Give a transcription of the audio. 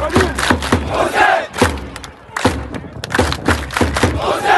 Osez Osez